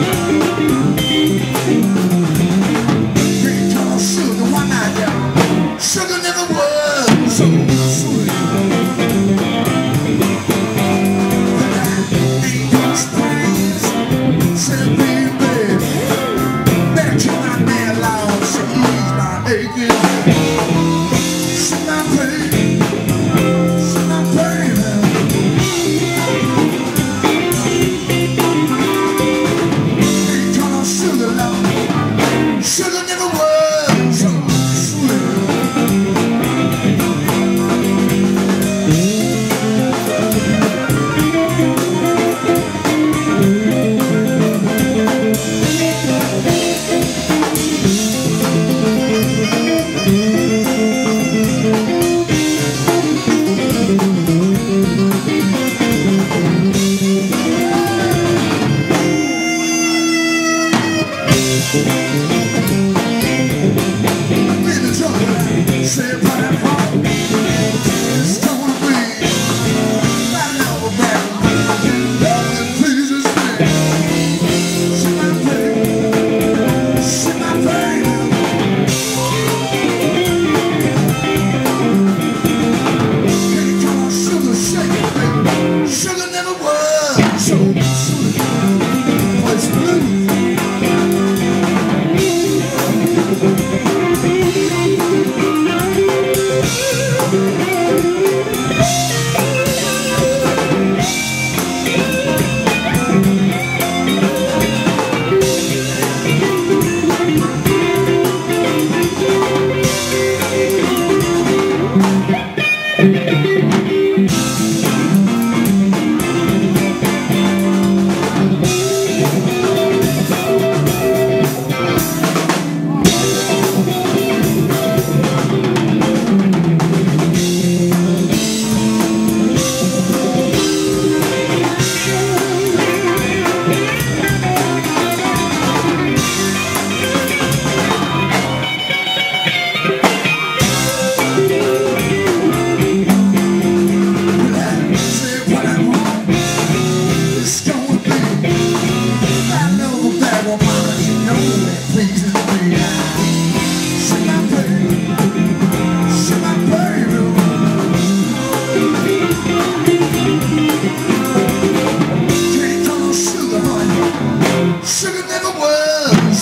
you.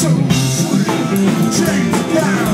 So three, take down.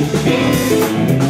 Thank